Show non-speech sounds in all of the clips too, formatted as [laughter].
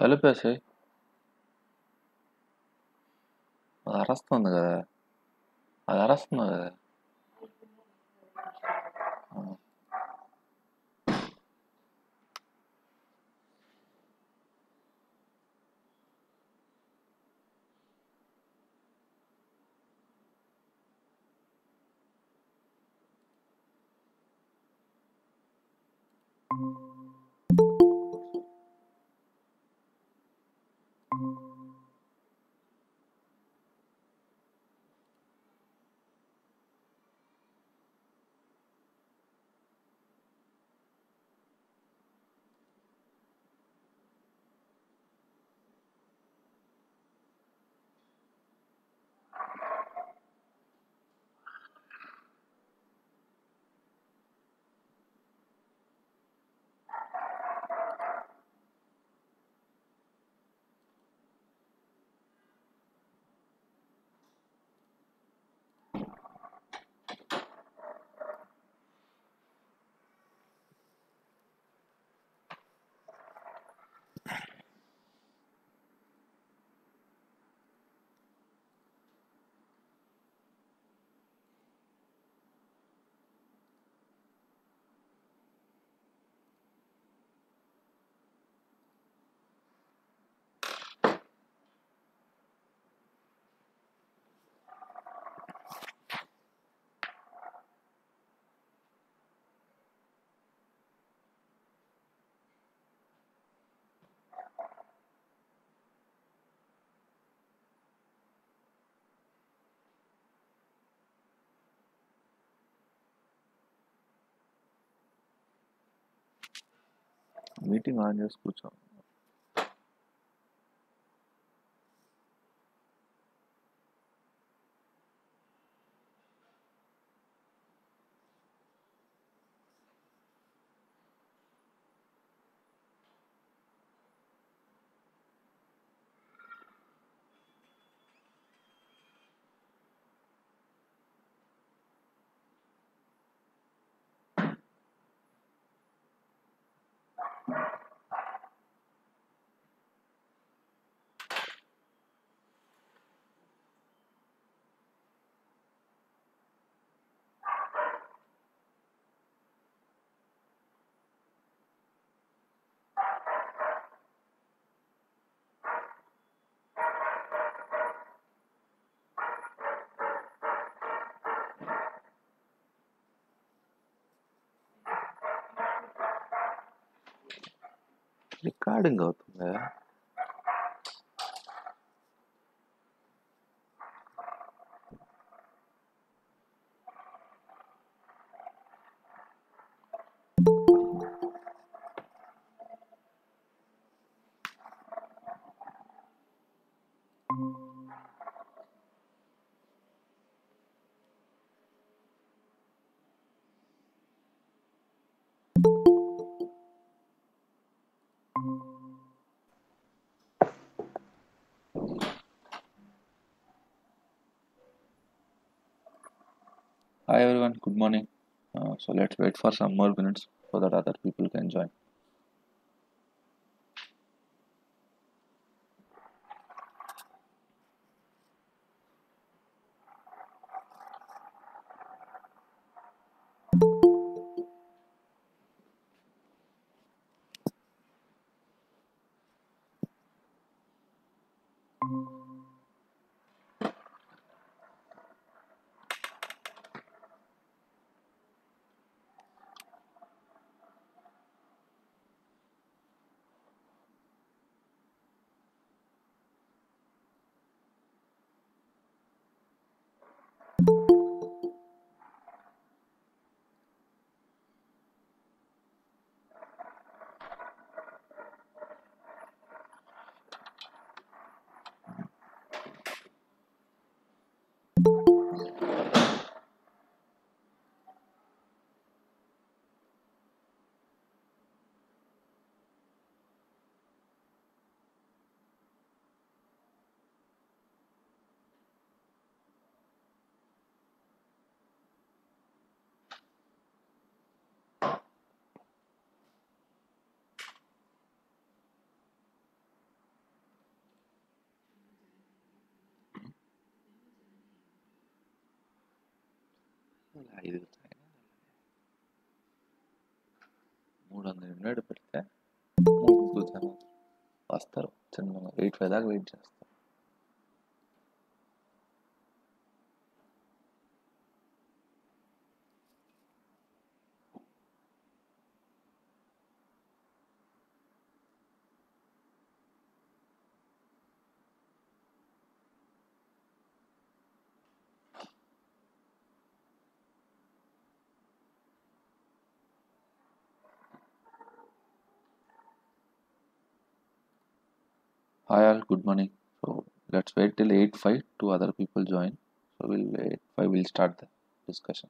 తలుపేసి అది అరస్తుంది కదా అది అరస్తుంది కదా मीटिंग आज पूछा நீ காடுங்க ஒருத்தவங்க. Good morning. Uh, so let's wait for some more minutes so that other people can join. ఐదు మూడు వందల యూనిట్ పెడితే ముగ్గురు వస్తారు చిన్న ఎయిట్ ఫైవ్ దాకా వెయిట్ చేస్తారు Hi all, good morning. So let's wait till 8 5 two other people join. So we'll wait 5 we'll start the discussion.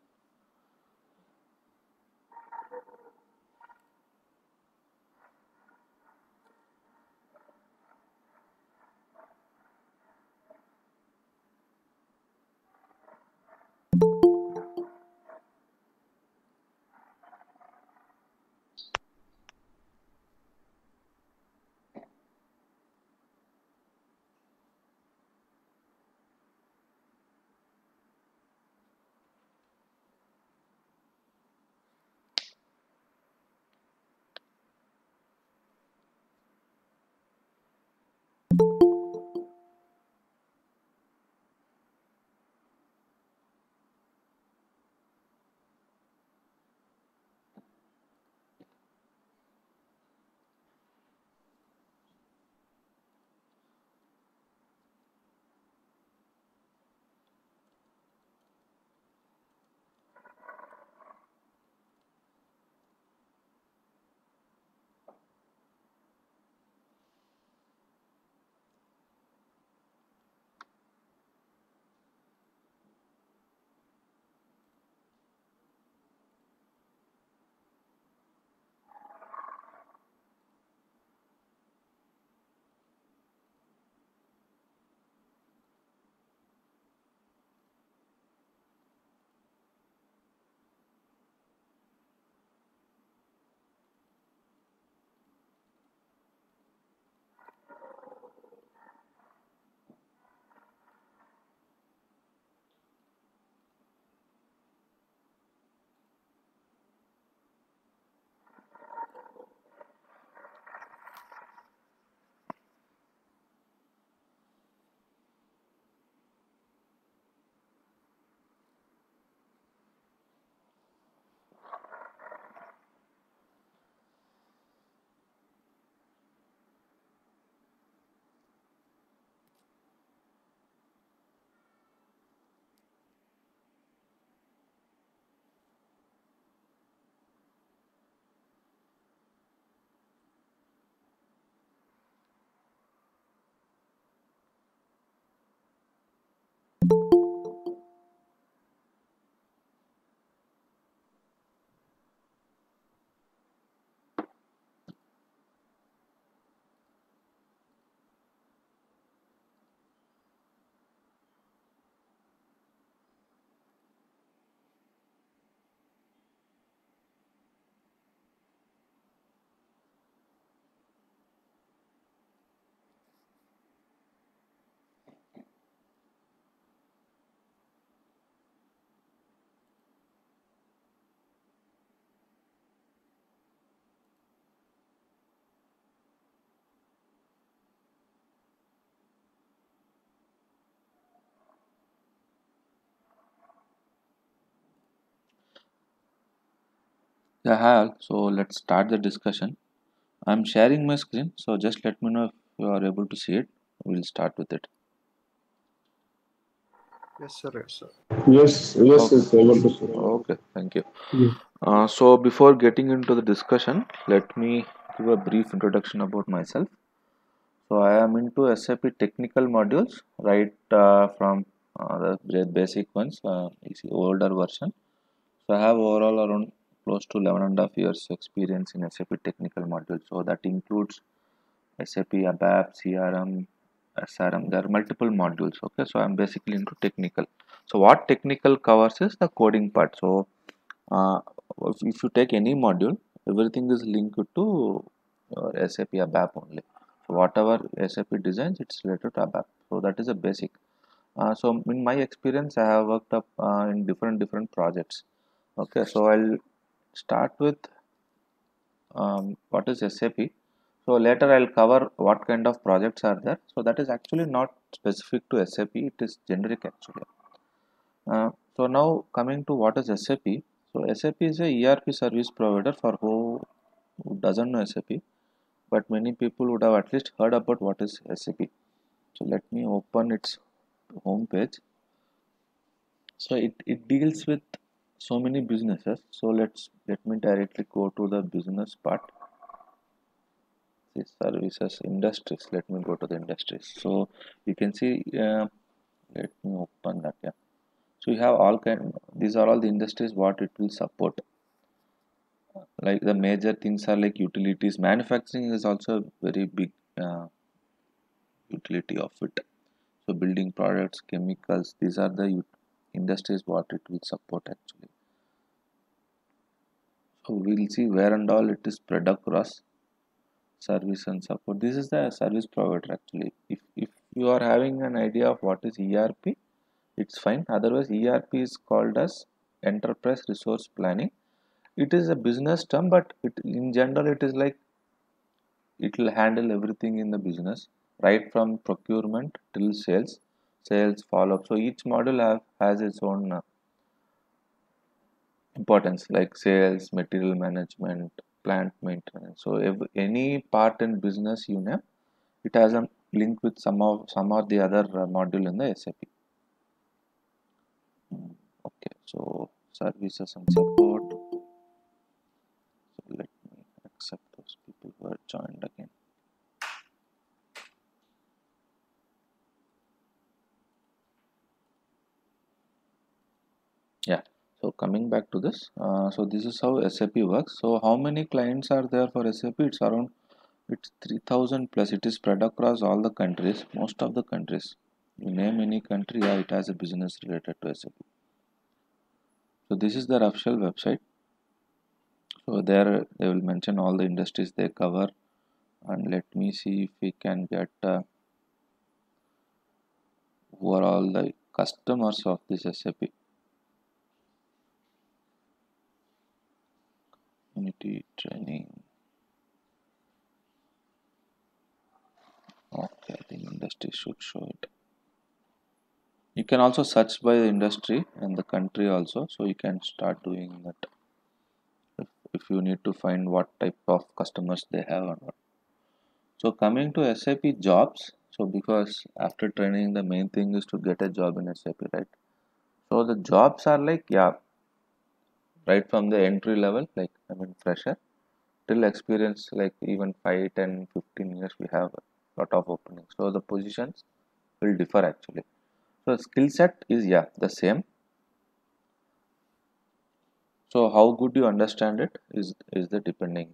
Yeah, hi all. So let's start the discussion. I'm sharing my screen, so just let me know if you are able to see it. We'll start with it. Yes, sir. Yes, sir. Yes, yes, Okay. it's able to see. Okay, thank you. Yeah. Uh, so before getting into the discussion, let me give a brief introduction about myself. So I am into SAP technical modules, right uh, from uh, the basic ones, uh, older version. So I have overall around close to 11 and a half years experience in SAP technical modules. So that includes SAP ABAP, CRM, SRM. There are multiple modules. Okay, so I'm basically into technical. So what technical covers is the coding part. So uh, if, you take any module, everything is linked to your SAP ABAP only. So whatever SAP designs, it's related to ABAP. So that is a basic. uh, so in my experience i have worked up uh, in different different projects okay so i'll start with um, what is sap so later i'll cover what kind of projects are there. So that is actually not specific to sap it is generic actually. Uh, so now coming to what is sap so sap is a erp service provider for who, doesn't know sap but many people would have at least heard about what is sap so let me open its home page so it, it deals with so many businesses. So let's let me directly go to the business part. These services industries. Let me go to the industries. So you can see uh, let me open that yeah. So you have all kind these are all the industries what it will support. Like the major things are like utilities. Manufacturing is also a very big uh, utility of it. So building products chemicals these are the industries what it will support actually so we'll see where and all it is spread across service and support. This is the service provider actually. If, if you are having an idea of what is erp it's fine. Otherwise erp is called as enterprise resource planning. It is a business term but it, in general it is like it will handle everything in the business right from procurement till sales sales follow up so each model have, has its own uh, importance like sales material management plant maintenance. So if any part in business unit it has a link with some of some of the other uh, module in the sap hmm, okay. So services and support. So let me accept those people who are joined again yeah so coming back to this uh, so this is how sap works. So how many clients are there for sap it's around it's 3000 plus. It is spread across all the countries most of the countries. You name any country yeah it has a business related to sap so this is their official website. So there they will mention all the industries they cover. And let me see if we can get uh, who are all the customers of this SAP community training. Okay think industry should show it. You can also search by the industry and the country also so you can start doing that. If, if you need to find what type of customers they have or not. So coming to SAP jobs so because after training the main thing is to get a job in SAP right? So the jobs are like yeah right from the entry level like I mean fresher. Till experience like even 5 10 15 years we have a lot of openings. So the positions will differ actually. So skill set is yeah the same. So how good you understand it is is the depending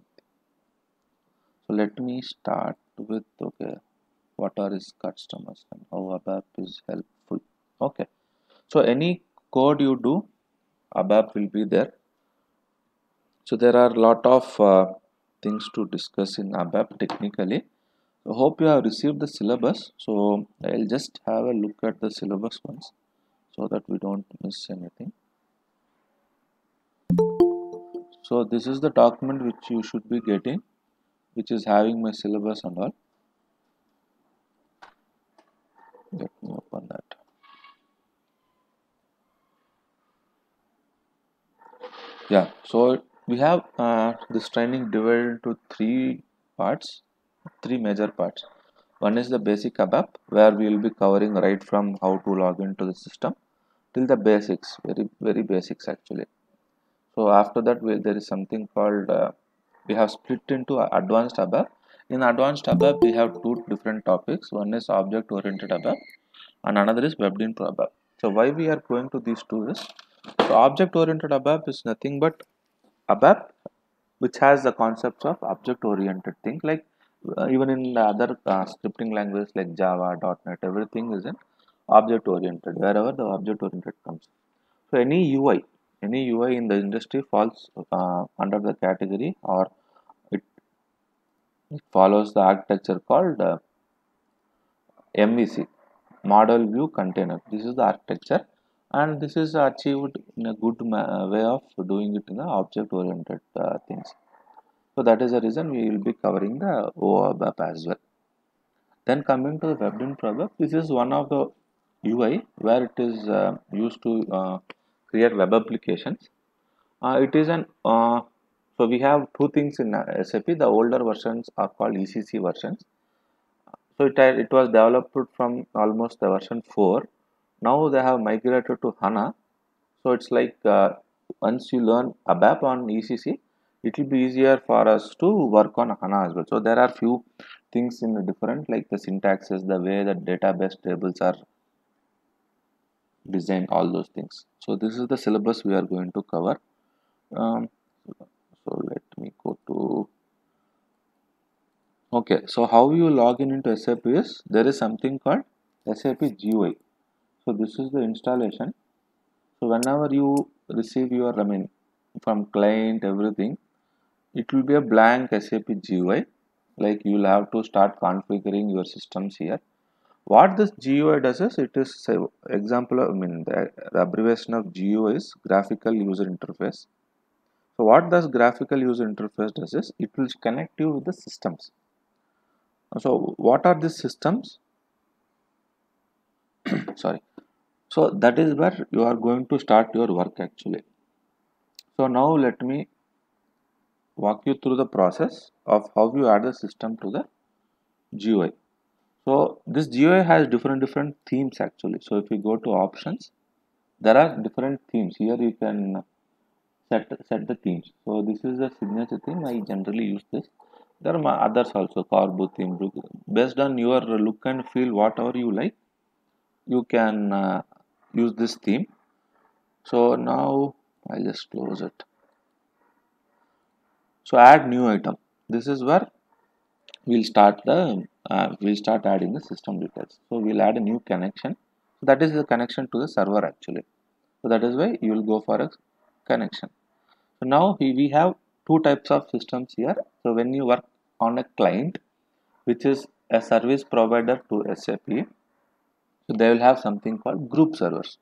so let me start with okay what are his customers and how ABAP is helpful. Okay. So any code you do ABAP will be there so there are a lot of uh, things to discuss in ABAP technically. I hope you have received the syllabus. So I'll just have a look at the syllabus once so that we don't miss anything. So this is the document which you should be getting which is having my syllabus and all. Let me open that. Yeah so we have uh, this training divided into three parts three major parts. One is the basic ABAP where we will be covering right from how to log into the system till the basics very very basics actually. So after that we, there is something called uh, we have split into advanced ABAP in advanced ABAP we have two different topics. One is object oriented ABAP and another is Web Dynpro ABAP so why we are going to these two is so object oriented ABAP is nothing but ABAP which has the concepts of object oriented thing like uh, even in the other uh, scripting languages like Java, .NET, everything is in object oriented wherever the object oriented comes. So any UI, any UI in the industry falls uh, under the category or it, it follows the architecture called uh, MVC, model view container this is the architecture and this is achieved in a good way of doing it in the object oriented uh, things. So that is the reason we will be covering the OAuth as well. Then coming to the WebDyn project this is one of the UI where it is uh, used to uh, create web applications. Uh, it is an uh, so we have two things in uh, SAP the older versions are called ECC versions. So it, it was developed from almost the version 4 now they have migrated to HANA. So it's like uh, once you learn ABAP on ECC it will be easier for us to work on HANA as well. So there are few things in the different like the syntaxes the way the database tables are designed all those things. So this is the syllabus we are going to cover. Um, so let me go to okay. So how you log in into SAP is there is something called SAP GUI so this is the installation. So whenever you receive your I mean from client everything it will be a blank SAP GUI like you will have to start configuring your systems here. What this GUI does is it is say, example I mean the, abbreviation of GUI is graphical user interface. So what does graphical user interface does is it will connect you with the systems. So what are these systems? [coughs] Sorry so that is where you are going to start your work actually. So now let me walk you through the process of how you add the system to the GUI so this GUI has different different themes actually. So if you go to options there are different themes. Here you can set set the themes. So this is the signature theme. I generally use this. There are others also Corbu theme based on your look and feel whatever you like you can uh, use this theme. So now I'll just close it. So add new item. This is where we'll start the uh, we'll start adding the system details. So we'll add a new connection. So that is the connection to the server actually. So that is why you will go for a connection. So now we, we have two types of systems here. So when you work on a client which is a service provider to SAP so they will have something called group servers.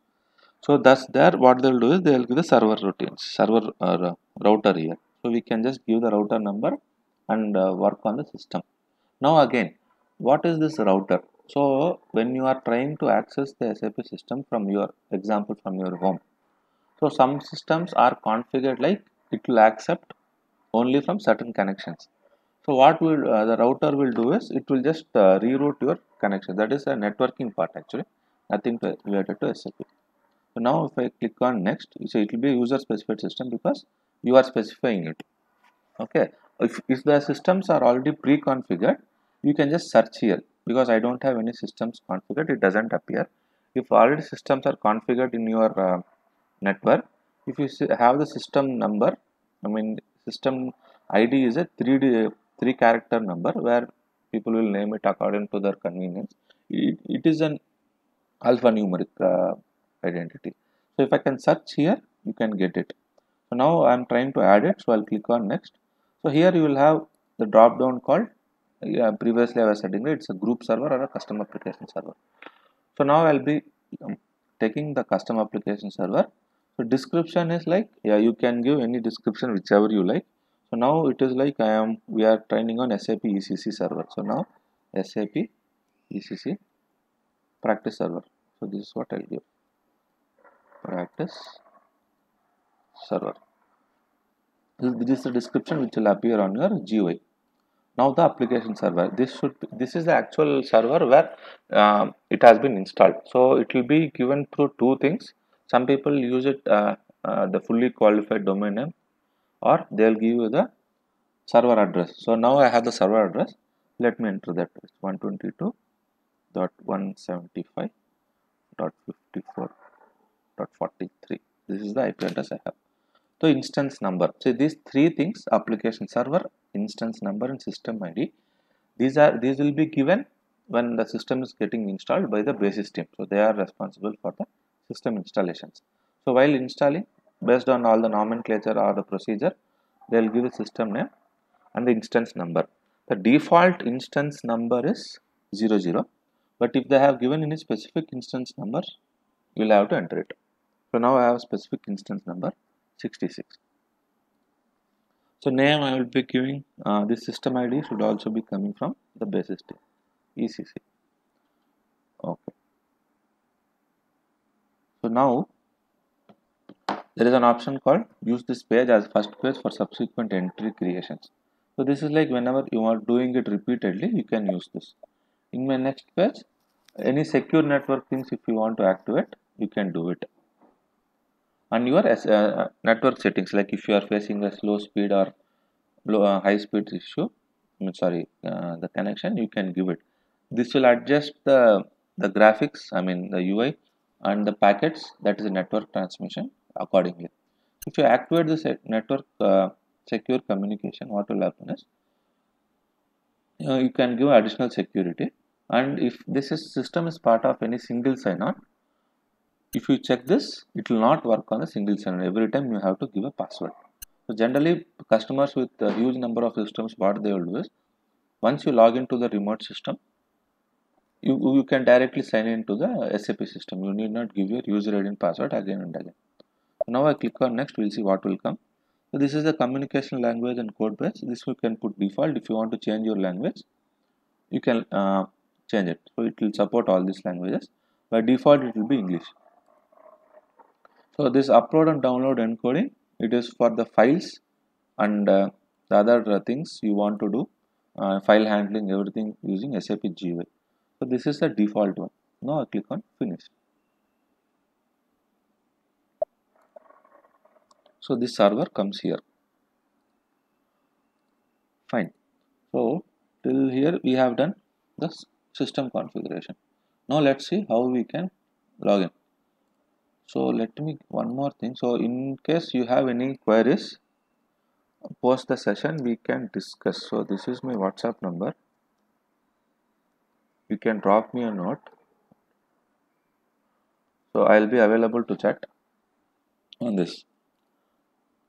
So thus there what they will do is they will give the server routines server uh, router here. So we can just give the router number and uh, work on the system. Now again what is this router? So when you are trying to access the SAP system from your example from your home. So some systems are configured like it will accept only from certain connections so what will uh, the router will do is it will just uh, reroute your connection. That is a networking part actually. Nothing to, related to SAP so now if I click on next so it will be user specified system because you are specifying it. Okay. If, if the systems are already pre-configured you can just search here because I don't have any systems configured. It doesn't appear. If already systems are configured in your uh, network if you have the system number I mean system ID is a 3D three character number where people will name it according to their convenience. It, it is an alphanumeric uh, identity. So if I can search here you can get it. So now I am trying to add it so I'll click on next. So here you will have the drop down called yeah, previously I was setting it it's a group server or a custom application server. So now I'll be um, taking the custom application server. So description is like yeah you can give any description whichever you like so now it is like I am we are training on SAP ECC server. So now SAP ECC practice server. So this is what I'll give. Practice server. This is the description which will appear on your GUI now the application server this should be, this is the actual server where uh, it has been installed. So it will be given through two things. Some people use it uh, uh, the fully qualified domain name or they'll give you the server address. So now i have the server address. Let me enter that 122.175.54.43 this is the ip address i have. So instance number. So these three things application server instance number and system id these are these will be given when the system is getting installed by the basis team so they are responsible for the system installations. So while installing based on all the nomenclature or the procedure they will give the system name and the instance number. The default instance number is 00 but if they have given any specific instance number you will have to enter it. So now I have a specific instance number 66 so name I will be giving uh, this system ID should also be coming from the basis team ECC okay. So now there is an option called use this page as first page for subsequent entry creations. So this is like whenever you are doing it repeatedly you can use this. In my next page any secure network things if you want to activate you can do it. And your uh, network settings like if you are facing a slow speed or low, uh, high speed issue I'm sorry uh, the connection you can give it. This will adjust the the graphics I mean the UI and the packets that is network transmission accordingly. If you activate this network uh, secure communication what will happen is you can give additional security. And if this is system is part of any single sign-on if you check this it will not work on a single sign-on. Every time you have to give a password. So generally customers with a huge number of systems what they will do is once you log into the remote system you, you can directly sign into the SAP system. You need not give your user ID and password again and again now I click on next we'll see what will come. So this is the communication language and code base. This you can put default. If you want to change your language you can uh, change it. So it will support all these languages. By default it will be English. So this upload and download encoding it is for the files and uh, the other uh, things you want to do uh, file handling everything using SAP GUI so this is the default one. Now I click on finish so this server comes here. Fine. So till here we have done the system configuration. Now let's see how we can log in. So let me one more thing. So in case you have any queries post the session we can discuss. So this is my whatsapp number. You can drop me a note. So i'll be available to chat on this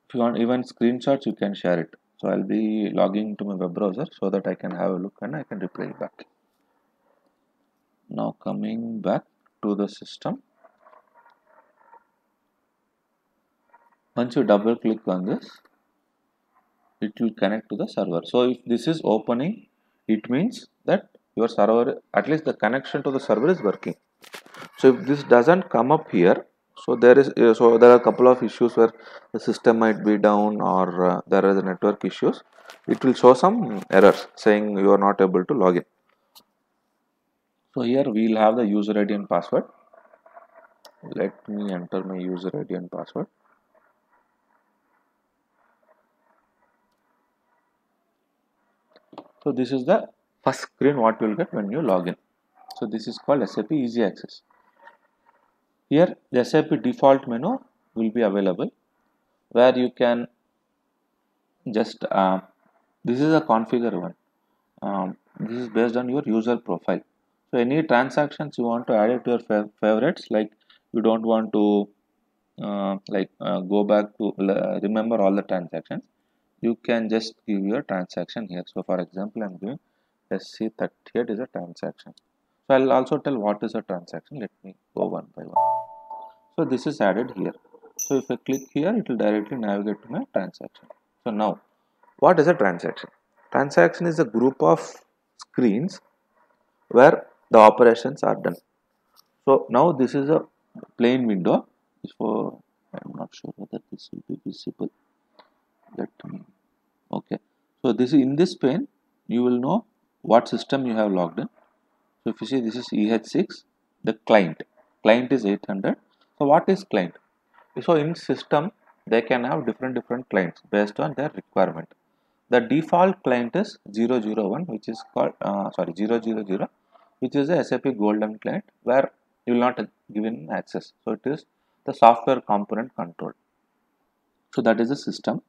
if you want even screenshots you can share it. So I'll be logging to my web browser so that I can have a look and I can reply back. Now coming back to the system. Once you double click on this it will connect to the server. So if this is opening it means that your server at least the connection to the server is working. So if this doesn't come up here so there is uh, so there are a couple of issues where the system might be down or uh, there are the network issues. It will show some errors saying you are not able to log in. So here we will have the user id and password. Let me enter my user id and password. So this is the first screen what you will get when you log in. So this is called sap easy access here the SAP default menu will be available where you can just uh, this is a configure one. Um, this is based on your user profile. So any transactions you want to add it to your fa favorites like you don't want to uh, like uh, go back to uh, remember all the transactions you can just give your transaction here. So for example i'm doing se38 is a transaction so i'll also tell what is a transaction. Let me go one by one. So this is added here. So if i click here it will directly navigate to my transaction. So now what is a transaction? Transaction is a group of screens where the operations are done. So now this is a plain window. So i'm not sure whether this will be visible. Let me okay. So this is in this pane you will know what system you have logged in so if you see this is EH6, the client. Client is 800. So what is client? So in system, they can have different different clients based on their requirement. The default client is 001, which is called uh, sorry 000, which is a SAP Golden client where you will not given access. So it is the software component control. So that is the system.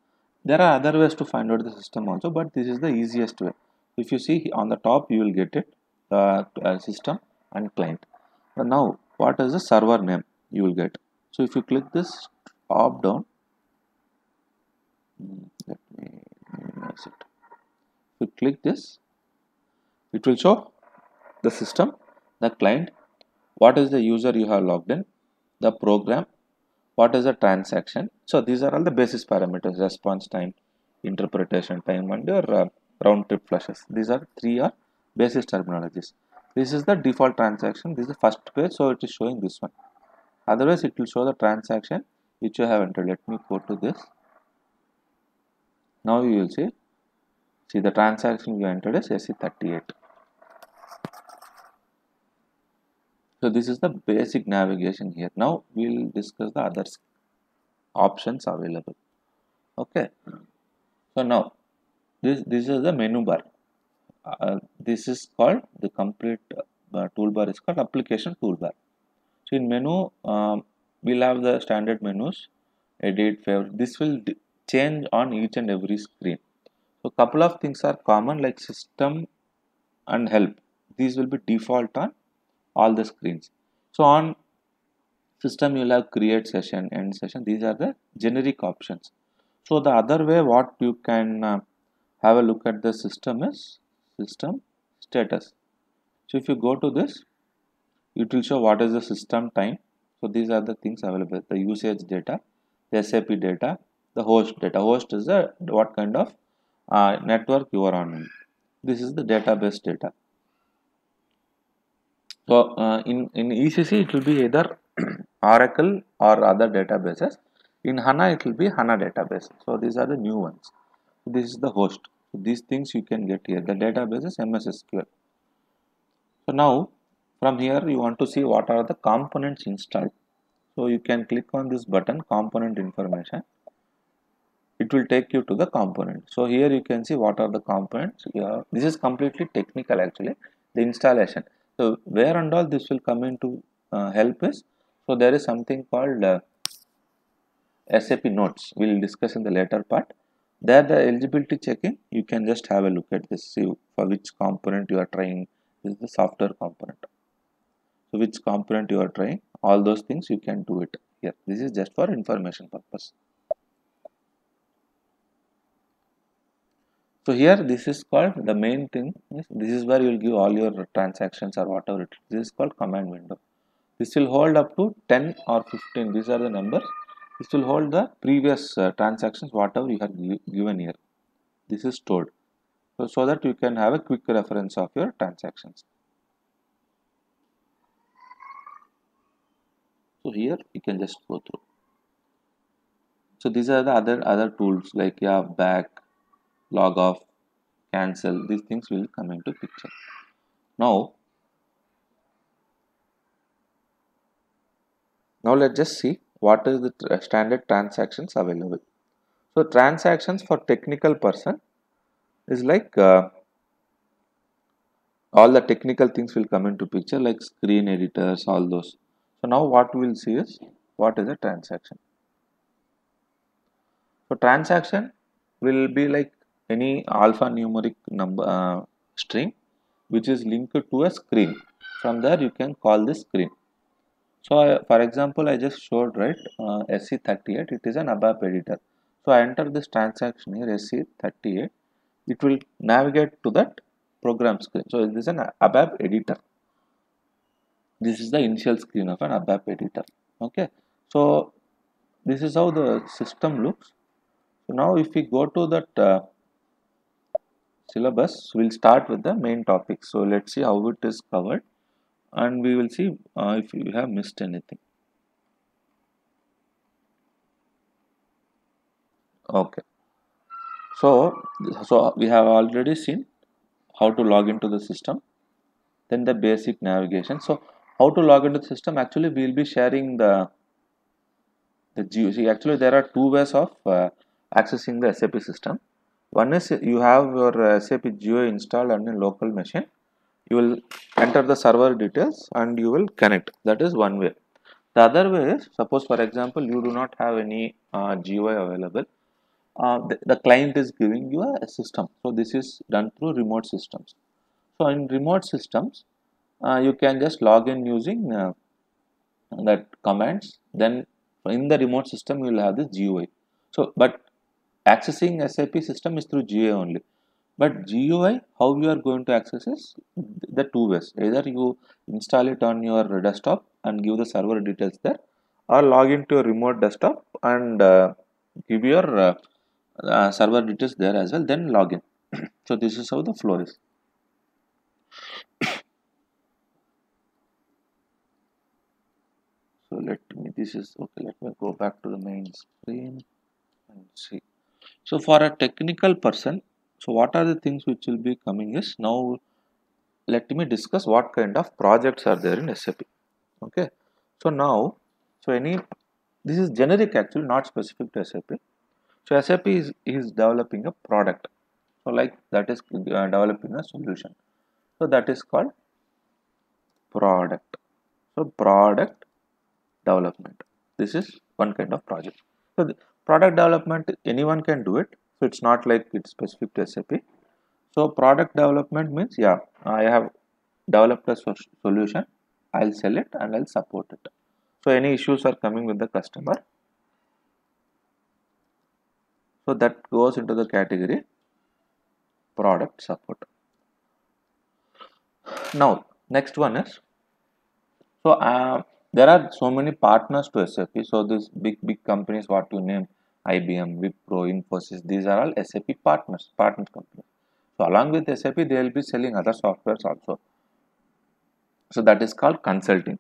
There are other ways to find out the system also, but this is the easiest way. If you see on the top, you will get it uh, system and client. But now what is the server name you will get? So if you click this up down hmm, let me minimize it. If you click this it will show the system the client what is the user you have logged in the program what is the transaction. So these are all the basis parameters response time interpretation time and your uh, round trip flushes these are three are basis terminologies. This is the default transaction. This is the first page so it is showing this one. Otherwise it will show the transaction which you have entered. Let me go to this. Now you will see. See the transaction you entered is SE38 so this is the basic navigation here. Now we'll discuss the other options available. Okay. So now this this is the menu bar uh, this is called the complete uh, toolbar is called application toolbar. So in menu um, we'll have the standard menus edit favorite this will change on each and every screen. So couple of things are common like system and help. These will be default on all the screens. So on system you'll have create session end session. These are the generic options. So the other way what you can uh, have a look at the system is system status. So if you go to this it will show what is the system time. So these are the things available. The usage data the sap data the host data. Host is the what kind of uh, network you are on. This is the database data. So uh, in in ecc it will be either [clears throat] oracle or other databases. In hana it will be hana database. So these are the new ones. This is the host these things you can get here the database is ms sql so now from here you want to see what are the components installed. So you can click on this button component information. It will take you to the component. So here you can see what are the components. Yeah this is completely technical actually the installation. So where and all this will come into uh, help is so there is something called uh, sap notes. We'll discuss in the later part there the uh, eligibility checking you can just have a look at this see for which component you are trying. This is the software component. So which component you are trying all those things you can do it here. This is just for information purpose. So here this is called the main thing this is where you will give all your transactions or whatever it is. This is called command window. This will hold up to 10 or 15 these are the numbers this will hold the previous uh, transactions whatever you have given here. This is stored. So, so that you can have a quick reference of your transactions. So here you can just go through. So these are the other other tools like yeah back log off cancel these things will come into picture. Now now let's just see what is the tr standard transactions available? So transactions for technical person is like uh, all the technical things will come into picture like screen editors all those. So now what we will see is what is a transaction? So transaction will be like any alphanumeric number uh, string which is linked to a screen. From there you can call this screen so I, for example i just showed right uh, se38 it is an abap editor. So i enter this transaction here se38 it will navigate to that program screen. So this is an abap editor. This is the initial screen of an abap editor. Okay. So this is how the system looks. So now if we go to that uh, syllabus we'll start with the main topic. So let's see how it is covered and we will see uh, if you have missed anything. Okay. So so we have already seen how to log into the system then the basic navigation. So how to log into the system? Actually we will be sharing the the see actually there are two ways of uh, accessing the sap system. One is you have your uh, SAP GUI installed on a local machine. You will enter the server details and you will connect. That is one way. The other way is suppose for example you do not have any uh, GUI available. Uh, the, the, client is giving you a system. So this is done through remote systems. So in remote systems, uh, you can just log in using uh, that commands. Then in the remote system, you will have this GUI. So, but accessing SAP system is through GUI only. But GUI how you are going to access is the two ways. Either you install it on your desktop and give the server details there or log into your remote desktop and uh, give your uh, uh, server details there as well then log in. [clears throat] so this is how the flow is. So let me this is okay let me go back to the main screen and see. So for a technical person so what are the things which will be coming is now let me discuss what kind of projects are there in SAP okay? So now so any this is generic actually not specific to SAP so SAP is, is developing a product. So like that is uh, developing a solution. So that is called product. So product development. This is one kind of project. So product development anyone can do it so it's not like it's specific to sap so product development means yeah i have developed a solution. I'll sell it and i'll support it. So any issues are coming with the customer. So that goes into the category product support. Now next one is so uh, there are so many partners to SAP. So these big big companies, what you name, IBM, Wipro, Infosys, these are all SAP partners, partner companies. So along with SAP, they will be selling other softwares also. So that is called consulting.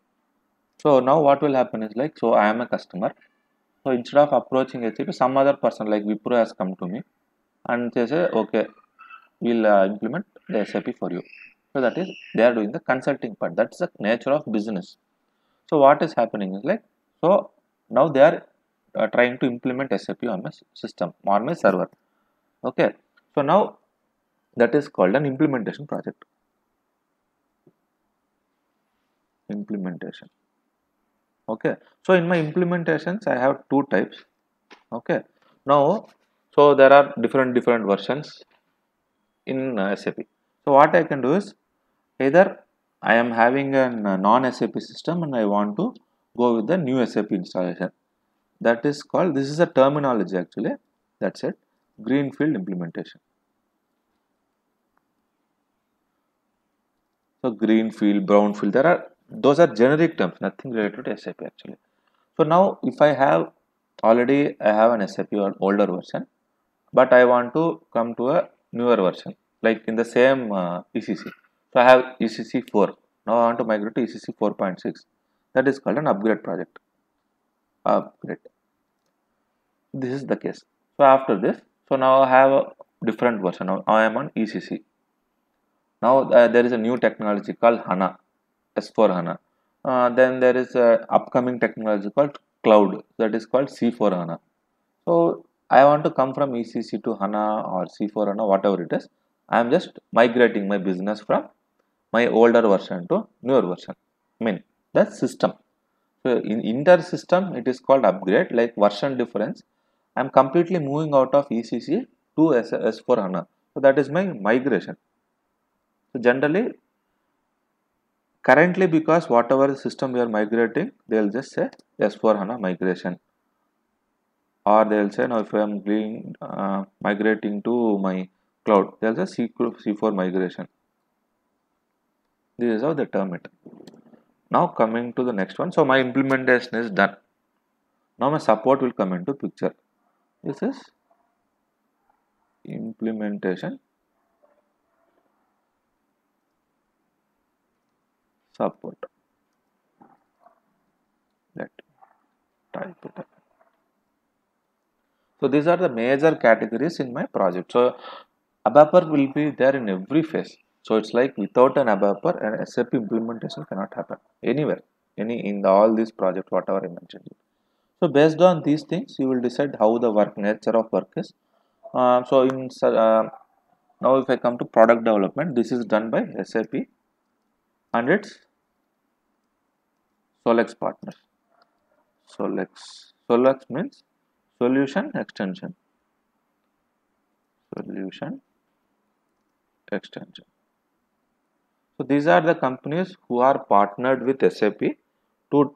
So now what will happen is like, so I am a customer. So instead of approaching SAP, some other person like Wipro has come to me and they say, okay, we'll uh, implement the SAP for you. So that is, they are doing the consulting part. That's the nature of business. So what is happening is like, so now they are uh, trying to implement SAP on my system, on my server. Okay. So now that is called an implementation project. Implementation. Okay. So in my implementations, I have two types. Okay. Now, so there are different different versions in uh, SAP. So what I can do is either I am having a non-SAP system and I want to go with the new SAP installation. That is called, this is a terminology actually, that's it, greenfield implementation. So greenfield, brownfield, there are, those are generic terms, nothing related to SAP actually. So now if I have, already I have an SAP or older version, but I want to come to a newer version, like in the same uh, ECC. So I have ECC 4. Now I want to migrate to ECC 4.6. That is called an upgrade project. Upgrade. This is the case. So after this, so now I have a different version. Now I am on ECC. Now uh, there is a new technology called HANA, S4 HANA. Uh, then there is a upcoming technology called cloud that is called C4 HANA. So I want to come from ECC to HANA or C4 HANA, whatever it is. I am just migrating my business from my older version to newer version I mean the system so in inter system it is called upgrade like version difference. I am completely moving out of ECC to S S4 HANA. So that is my migration. So generally currently because whatever system we are migrating they will just say S4 HANA migration. Or they will say now if I am uh, migrating to my cloud they will say C4 migration. This is how they term it now coming to the next one. So my implementation is done. Now my support will come into picture. This is implementation. Support. Let type it up. So these are the major categories in my project. So ABAPer will be there in every phase so it's like without an ABAPer, an SAP implementation cannot happen anywhere, any in the, all these projects, whatever I mentioned. So based on these things, you will decide how the work nature of work is. Uh, so in uh, now, if I come to product development, this is done by SAP and its Solex partners. Solex. Solex means solution extension. Solution extension. So these are the companies who are partnered with SAP to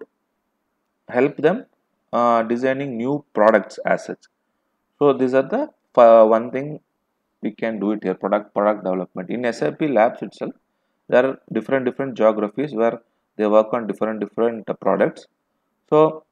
help them uh, designing new products as such. So these are the uh, one thing we can do it here product product development. In sap labs itself there are different different geographies where they work on different different products. So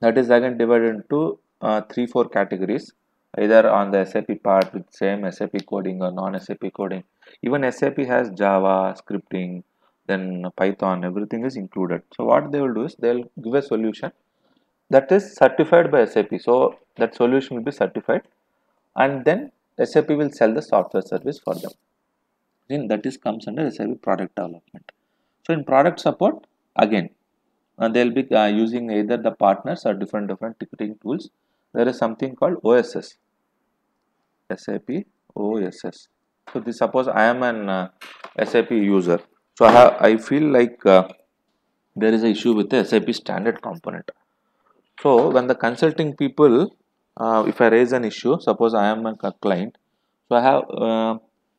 that is again divided into uh, three four categories either on the sap part with same sap coding or non sap coding even sap has java scripting then python everything is included so what they will do is they'll give a solution that is certified by sap so that solution will be certified and then SAP will sell the software service for them. Then that is comes under SAP product development. So in product support again uh, they will be uh, using either the partners or different different ticketing tools. There is something called OSS. SAP OSS. So this suppose I am an uh, SAP user. So I have I feel like uh, there is a issue with the SAP standard component. So when the consulting people uh, if I raise an issue, suppose I am a client, so I have, uh,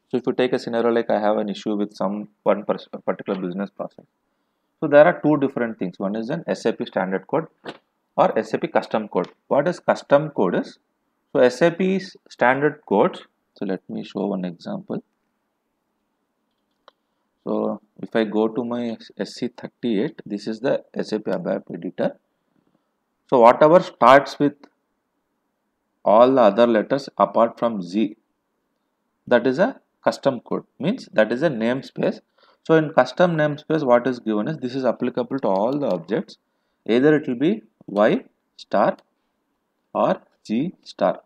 so if you take a scenario like I have an issue with some one particular business process. So there are two different things. One is an SAP standard code or SAP custom code. What is custom code is? So SAP standard code. So let me show one example. So if I go to my SE38, this is the SAP ABAP editor. So whatever starts with all the other letters apart from Z. That is a custom code means that is a namespace. So in custom namespace what is given is this is applicable to all the objects either it will be Y star or G star.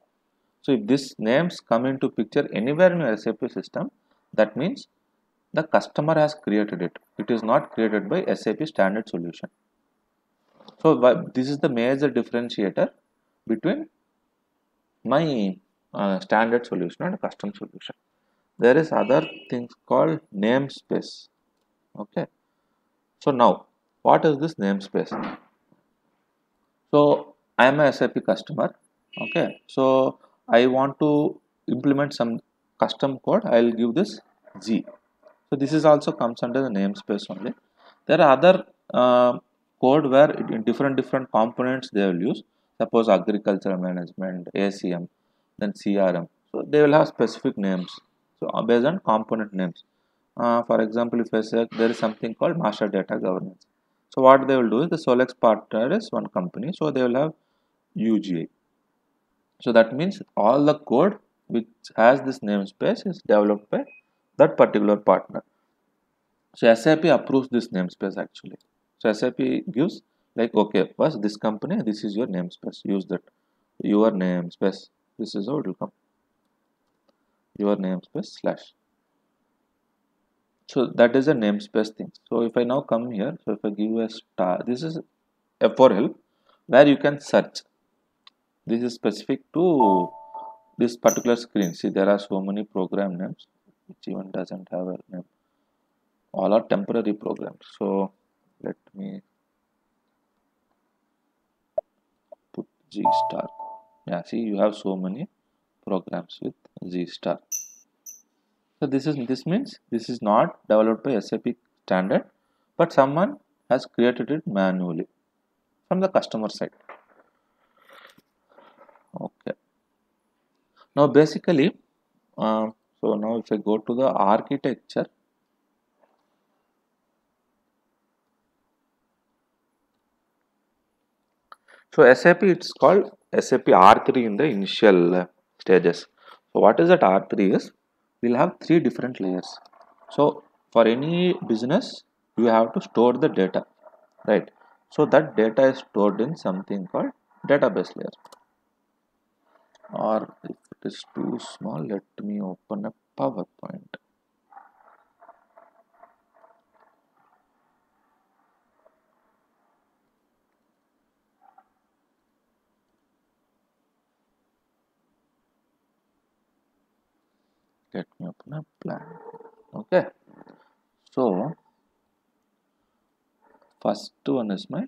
So if this names come into picture anywhere in your SAP system that means the customer has created it. It is not created by SAP standard solution. So this is the major differentiator between my uh, standard solution and custom solution there is other things called namespace okay so now what is this namespace so i am a sap customer okay? So i want to implement some custom code. I will give this g. So this is also comes under the namespace only. There are other uh, code where in different different components they will use. Suppose agricultural management acm then crm so they will have specific names. So based on component names. Uh, for example if i say there is something called master data governance so what they will do is the solex partner is one company so they will have uga so that means all the code which has this namespace is developed by that particular partner. So sap approves this namespace actually. So sap gives like okay first this company this is your namespace use that. Your namespace this is how it will come. Your namespace slash so that is a namespace thing. So if i now come here so if i give a star this is f4 help where you can search. This is specific to this particular screen. See there are so many program names which even doesn't have a name. All are temporary programs. So let me put G star. Yeah, see you have so many programs with z star. So this is this means this is not developed by SAP standard, but someone has created it manually from the customer side. Okay. Now basically, uh, so now if I go to the architecture, So SAP it's called SAP R3 in the initial stages. So what is that R3 is? We'll have three different layers. So for any business, you have to store the data, right? So that data is stored in something called database layer. Or if it is too small, let me open a PowerPoint. Let me a plan okay. So first one is my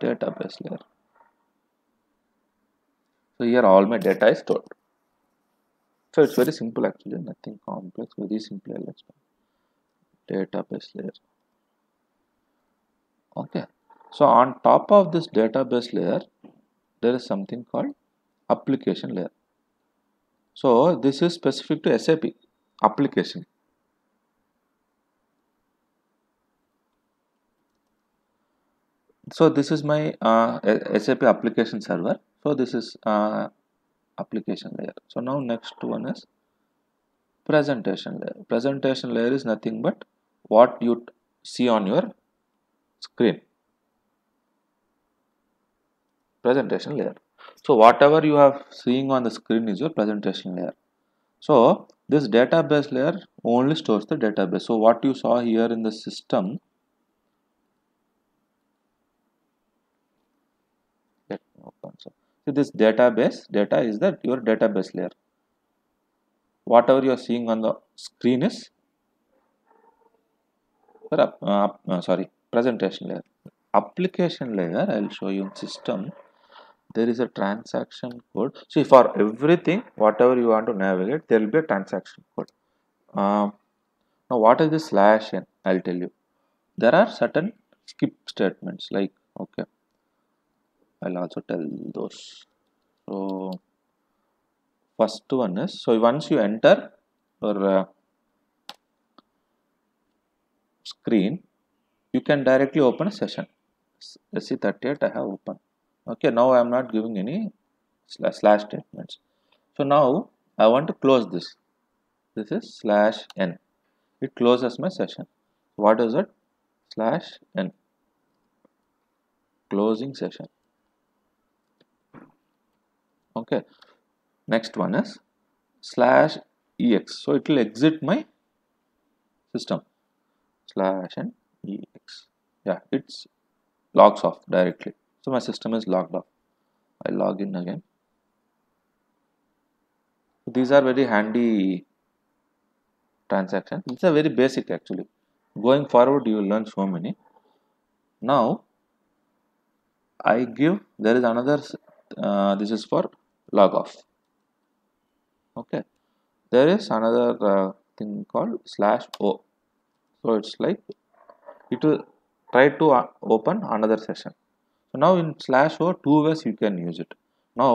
database layer. So here all my data is stored. So it's very simple actually. Nothing complex. Very simple explain database layer. Okay. So on top of this database layer there is something called application layer So this is specific to SAP application. So this is my uh, SAP application server. So this is uh, application layer. So now next one is presentation layer. Presentation layer is nothing but what you see on your screen. Presentation layer. So whatever you have seeing on the screen is your presentation layer. So this database layer only stores the database. So what you saw here in the system so this database data is that your database layer whatever you are seeing on the screen is uh, uh, sorry presentation layer application layer i will show you in system there is a transaction code. See for everything whatever you want to navigate there will be a transaction code. Um, now what is this slash n? I'll tell you. There are certain skip statements like okay i'll also tell those. So first one is so once you enter your uh, screen you can directly open a session. Se38 i have opened okay now i am not giving any slash, slash statements. So now i want to close this. This is slash n. It closes my session. What is it? Slash n. Closing session. Okay next one is slash ex. So it will exit my system. Slash and ex. Yeah it's logs off directly so my system is logged off. I log in again. These are very handy transactions. These are very basic actually. Going forward you will learn so many. Now i give there is another uh, this is for log off. Okay. There is another uh, thing called slash o. So it's like it will try to uh, open another session now in slash o two ways you can use it. Now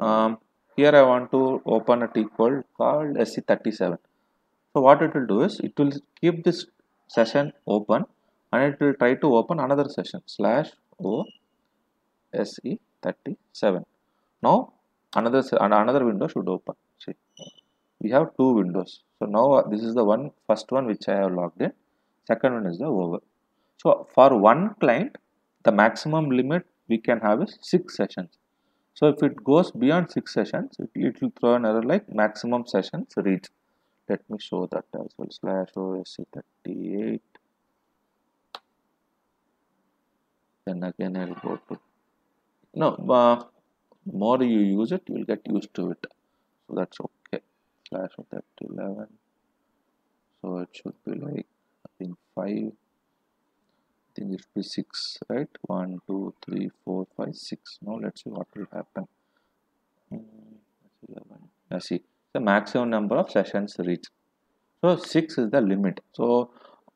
um, here I want to open a T called called SE37 so what it will do is it will keep this session open and it will try to open another session slash o SE37 now another another window should open. See we have two windows. So now uh, this is the one first one which I have logged in. Second one is the over. So for one client the maximum limit we can have is six sessions. So if it goes beyond six sessions it, it will throw an error like maximum sessions reach let me show that as well. Slash osc38 then again i'll go to no uh, more you use it you will get used to it. So that's okay. Slash of that 11 so it should be like i think 5 i think it should be 6 right? 1 2 3 4 5 6 now let's see what will happen. Hmm, 11 I see. The maximum number of sessions reached. So 6 is the limit. So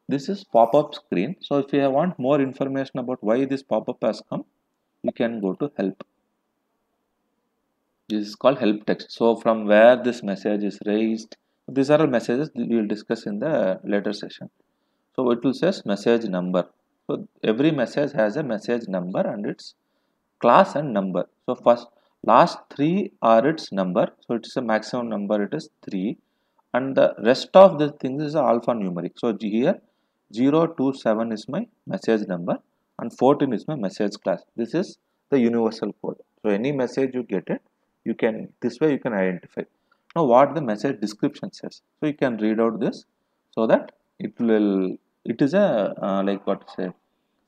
this is pop-up screen. So if you want more information about why this pop-up has come you can go to help. This is called help text. So from where this message is raised these are all messages we will discuss in the later session. So it will says message number so every message has a message number and its class and number. So first last three are its number. So it is a maximum number it is 3 and the rest of the things is alphanumeric. So here 0 to 7 is my message number and 14 is my message class. This is the universal code. So any message you get it you can this way you can identify. Now what the message description says. So you can read out this so that it will it is a uh, like what say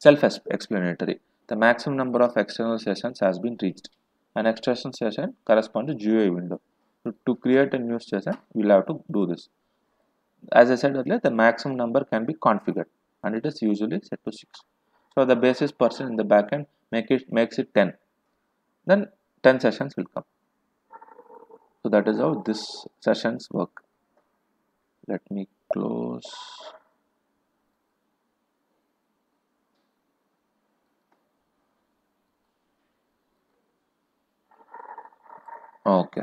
self explanatory the maximum number of external sessions has been reached. An extension session corresponds to GUI window. So to create a new session we will have to do this. As I said earlier the maximum number can be configured and it is usually set to 6 so the basis person in the backend make it makes it 10 then 10 sessions will come. So that is how this sessions work. Let me close okay.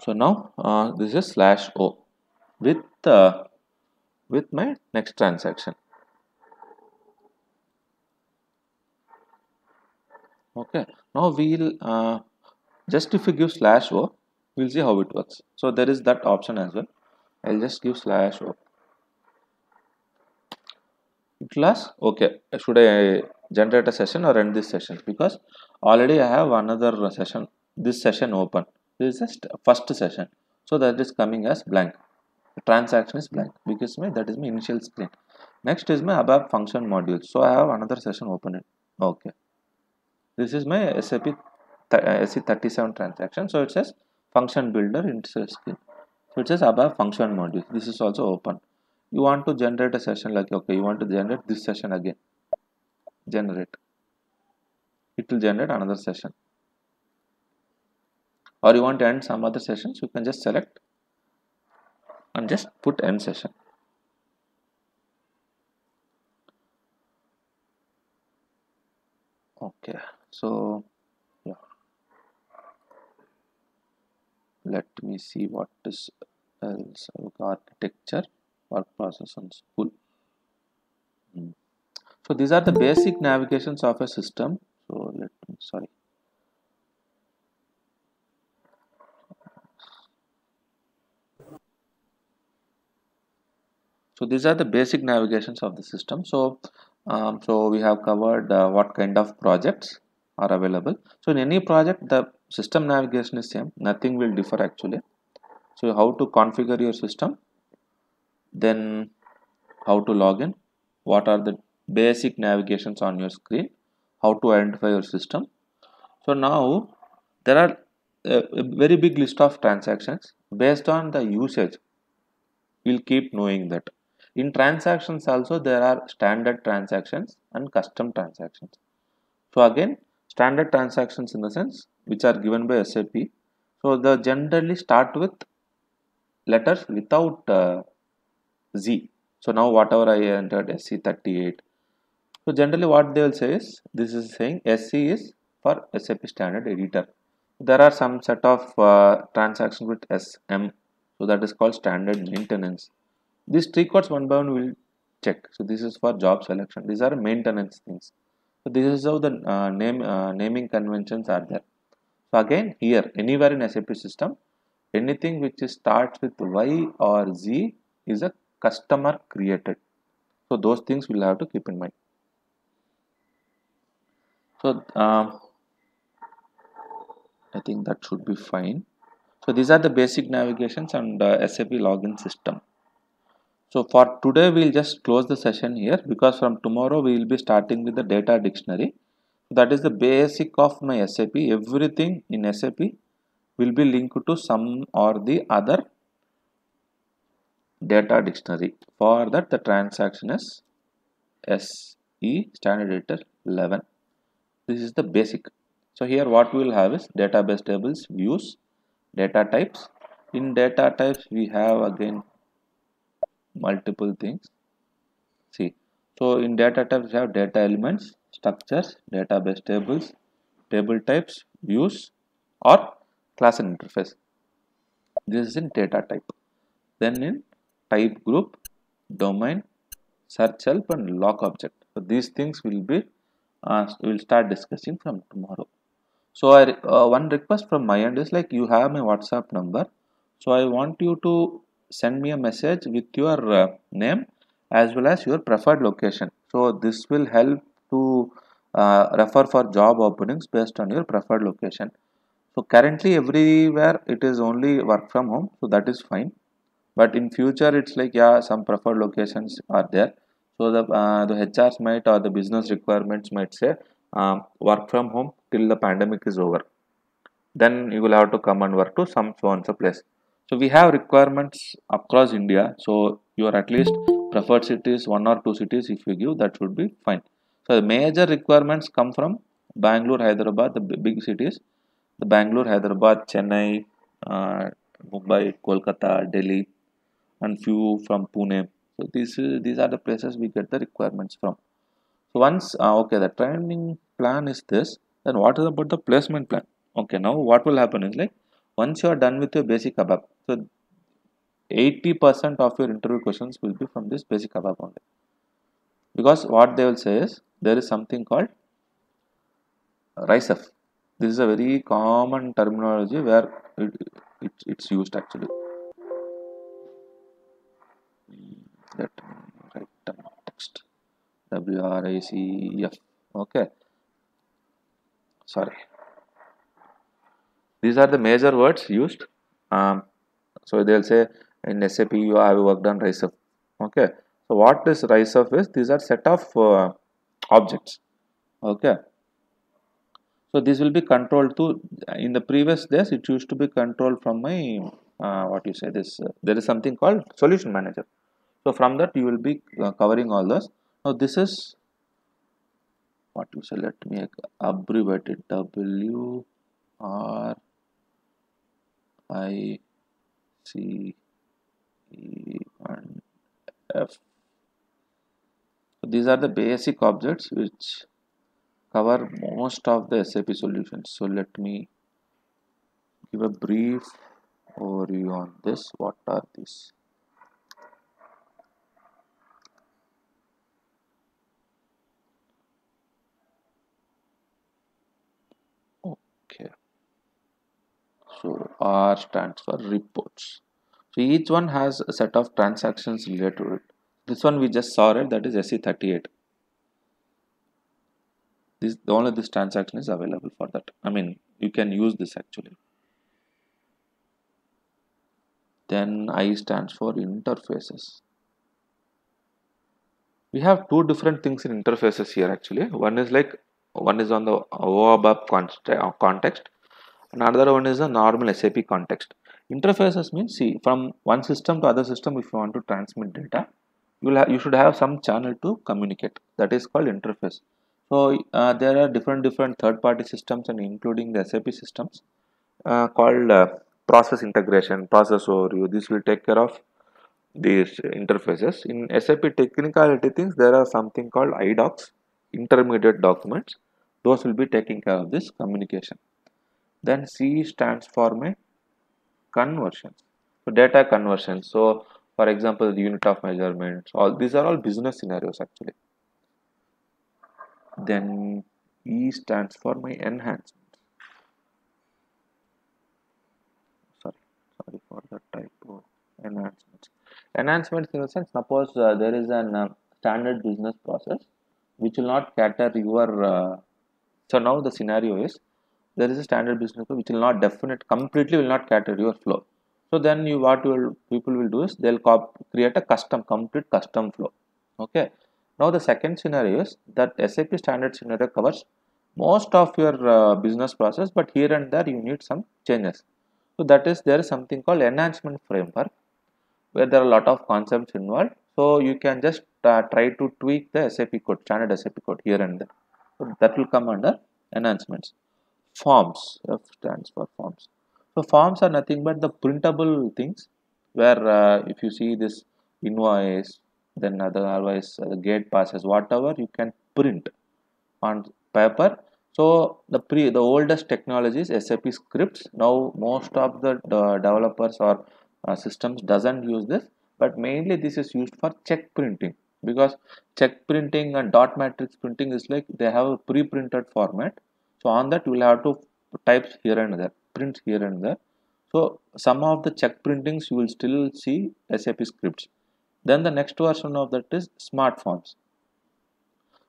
So now uh, this is slash o with uh, with my next transaction. Okay. Now we'll uh, just if we give slash o we'll see how it works. So there is that option as well. I'll just give slash o. Class okay should i generate a session or end this session? Because already i have another session this session open. This is just first session. So that is coming as blank. The transaction is blank. Because my that is my initial screen. Next is my ABAP function module. So i have another session open. It okay. This is my sap se37 transaction. So it says function builder into screen. So it says ABAP function module. This is also open. You want to generate a session like okay you want to generate this session again. Generate. It will generate another session or you want to end some other sessions you can just select and just put end session. Okay so yeah. Let me see what is else. Architecture work process and spool hmm. so these are the basic navigations of a system. So let me sorry so these are the basic navigations of the system. So um, so we have covered uh, what kind of projects are available. So in any project the system navigation is same. Nothing will differ actually. So how to configure your system then how to log in what are the basic navigations on your screen how to identify your system. So now there are a, a very big list of transactions. Based on the usage we'll keep knowing that in transactions also there are standard transactions and custom transactions. So again standard transactions in the sense which are given by sap so they generally start with letters without uh, z. So now whatever i entered se38 so generally what they will say is this is saying se is for sap standard editor. There are some set of uh, transactions with sm so that is called standard maintenance these three codes one by one will check. So this is for job selection. These are maintenance things. So this is how the uh, name uh, naming conventions are there. So again here anywhere in sap system anything which starts with y or z is a customer created. So those things we'll have to keep in mind. So um, i think that should be fine. So these are the basic navigations and uh, sap login system so for today we'll just close the session here because from tomorrow we will be starting with the data dictionary. That is the basic of my sap everything in sap will be linked to some or the other data dictionary. For that the transaction is SE standard editor 11 this is the basic. So here what we will have is database tables views data types. In data types we have again multiple things. See so in data types we have data elements structures database tables table types views or class and interface. This is in data type. Then in type group domain search help and lock object. So these things will be uh, we'll start discussing from tomorrow. So I, uh, one request from my end is like you have my whatsapp number. So i want you to send me a message with your uh, name as well as your preferred location. So this will help to uh, refer for job openings based on your preferred location. So currently everywhere it is only work from home so that is fine. But in future it's like yeah some preferred locations are there. So the uh, the hrs might or the business requirements might say um, work from home till the pandemic is over. Then you will have to come and work to some so and so place so we have requirements across india. So you are at least preferred cities one or two cities if you give that should be fine. So the major requirements come from bangalore hyderabad the big cities. The bangalore hyderabad chennai uh, mumbai kolkata delhi and few from pune. So these these are the places we get the requirements from. So once uh, okay the training plan is this. Then what is about the placement plan? Okay now what will happen is like once you are done with your basic ABAP, so 80% of your interview questions will be from this basic ABAP only. Because what they will say is there is something called RICEF. This is a very common terminology where it, it, it's used actually. Let me write down text. W R I C F. Okay. Sorry. These are the major words used. Um, so they'll say in SAP you have worked on RICEF. Okay. So what this RICEF is? These are set of uh, objects. Okay. So this will be controlled to in the previous days it used to be controlled from my uh, what you say this uh, there is something called solution manager. So from that you will be uh, covering all those. Now this is what you say let me abbreviate it W R I C E and F. So these are the basic objects which cover most of the SAP solutions. So let me give a brief overview on this. What are these? Okay. So R stands for reports. So each one has a set of transactions related to it. This one we just saw it that is SE38 this only this transaction is available for that. I mean you can use this actually. Then i stands for interfaces. We have two different things in interfaces here actually. One is like one is on the OABAP uh, context another one is a normal SAP context interfaces means see from one system to other system if you want to transmit data you will you should have some channel to communicate that is called interface so uh, there are different different third party systems and including the SAP systems uh, called uh, process integration, process overview. This will take care of these interfaces. In SAP technicality things there are something called IDOCs, intermediate documents. Those will be taking care of this communication. Then C stands for my conversions. So data conversion. So for example, the unit of measurements, all these are all business scenarios actually then E stands for my enhancement. Sorry, sorry for the typo. Enhancements. Enhancements in the sense, suppose uh, there is an uh, standard business process which will not cater your. Uh, so now the scenario is there is a standard business which will not definite completely will not cater your flow. So then you what will people will do is they'll create a custom complete custom flow. Okay now the second scenario is that SAP standard scenario covers most of your uh, business process but here and there you need some changes. So that is there is something called enhancement framework where there are a lot of concepts involved. So you can just uh, try to tweak the SAP code, standard SAP code here and there. So that will come under enhancements. Forms, F stands for forms. So forms are nothing but the printable things where uh, if you see this invoice, then otherwise uh, the gate passes whatever you can print on paper. So the pre the oldest technology is sap scripts. Now most of the developers or uh, systems doesn't use this but mainly this is used for check printing because check printing and dot matrix printing is like they have a pre-printed format so on that you will have to type here and there print here and there. So some of the check printings you will still see sap scripts. Then the next version of that is smart forms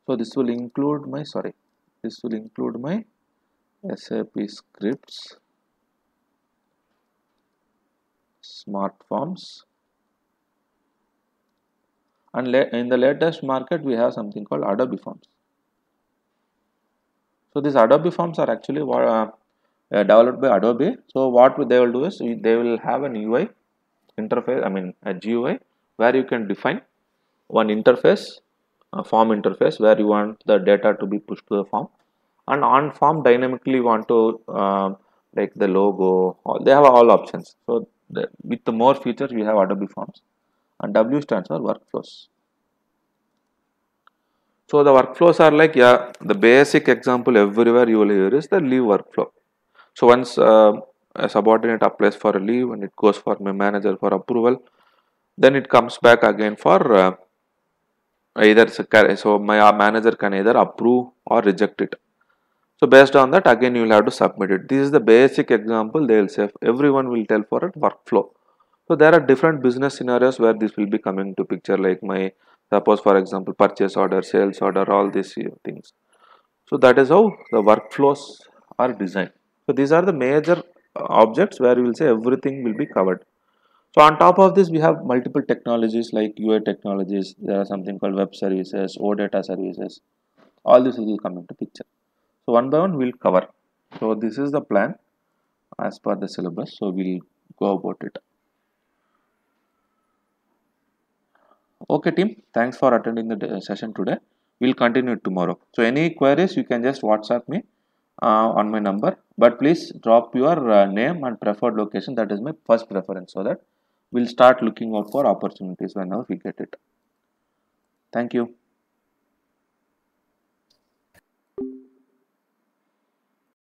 so this will include my sorry this will include my sap scripts smart forms and in the latest market we have something called adobe forms so these adobe forms are actually uh, uh, developed by adobe. So what they will do is they will have an ui interface i mean a gui where you can define one interface a form interface where you want the data to be pushed to the form. And on form dynamically want to uh, like the logo they have all options. So the, with the more features we have adobe forms. And w stands for workflows so the workflows are like yeah the basic example everywhere you will hear is the leave workflow. So once uh, a subordinate applies for a leave and it goes for my manager for approval then it comes back again for uh, either so my manager can either approve or reject it. So based on that again you will have to submit it. This is the basic example they will say. Everyone will tell for a workflow. So there are different business scenarios where this will be coming to picture like my suppose for example purchase order sales order all these things so that is how the workflows are designed so these are the major objects where you will say everything will be covered so on top of this, we have multiple technologies like UI technologies. There are something called web services, OData services. All this will come into picture. So one by one, we'll cover. So this is the plan as per the syllabus. So we'll go about it. Okay team, thanks for attending the session today. We'll continue tomorrow. So any queries, you can just WhatsApp me uh, on my number. But please drop your uh, name and preferred location. That is my first preference so that we'll start looking out for opportunities whenever we get it. Thank you.